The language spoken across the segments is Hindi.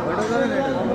Gracias.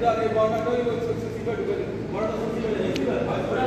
ଏଟା ଆଗେ ବଡ଼ଟା କହିବ ସିଟି ବଡ଼ଟା ସିଟି ବଡ଼ଟା ଯାଇଛି ବା